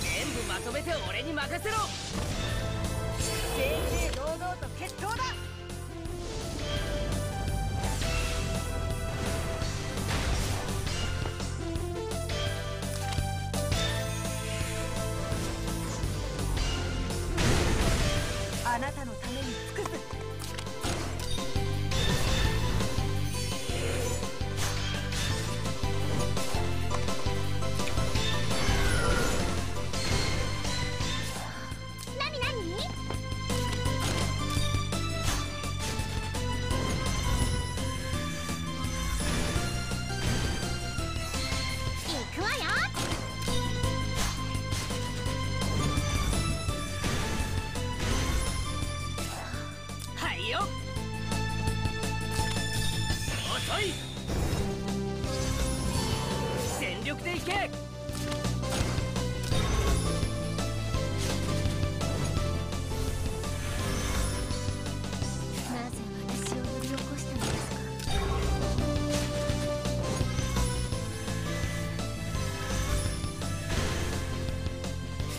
全部まとめて俺に任せろ。全力でいけ。なぜ私を呼び起こしたのです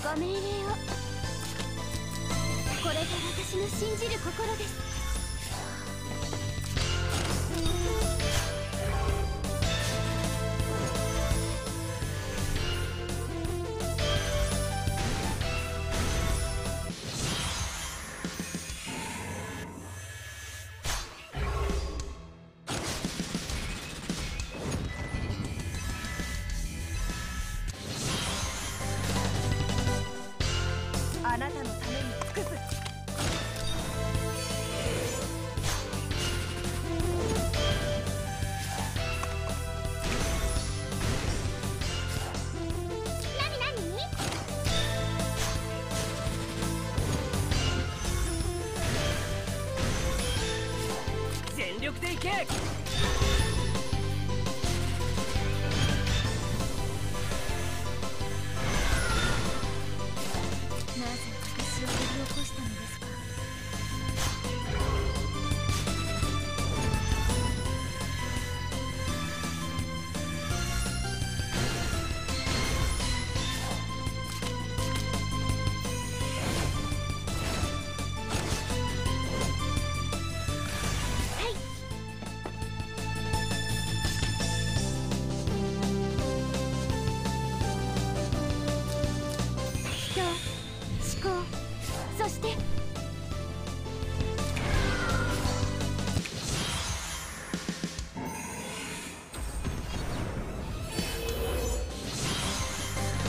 か？ご命令を。これが私の信じる心です。力でいけ。そして。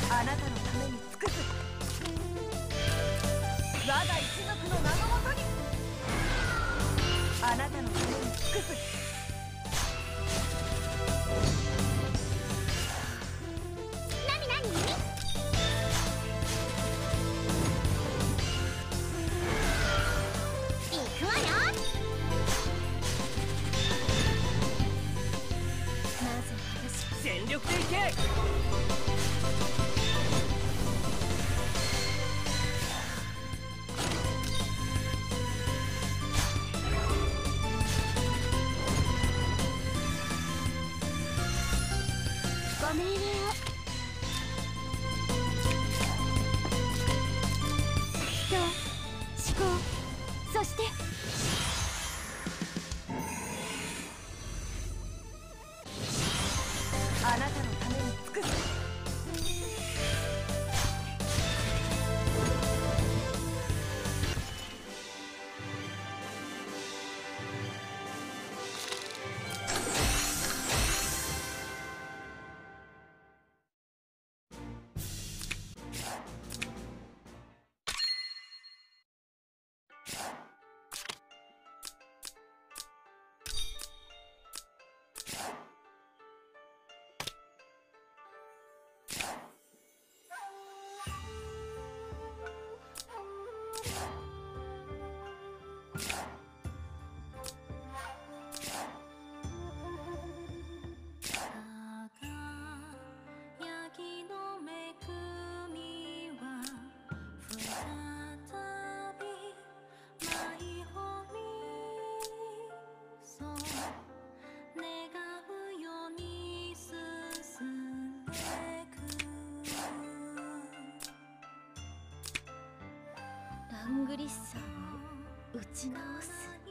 あなたのために尽くす我が一族の名のもとに。あなたのために尽くす全力でいけングリッサーを打ち直す。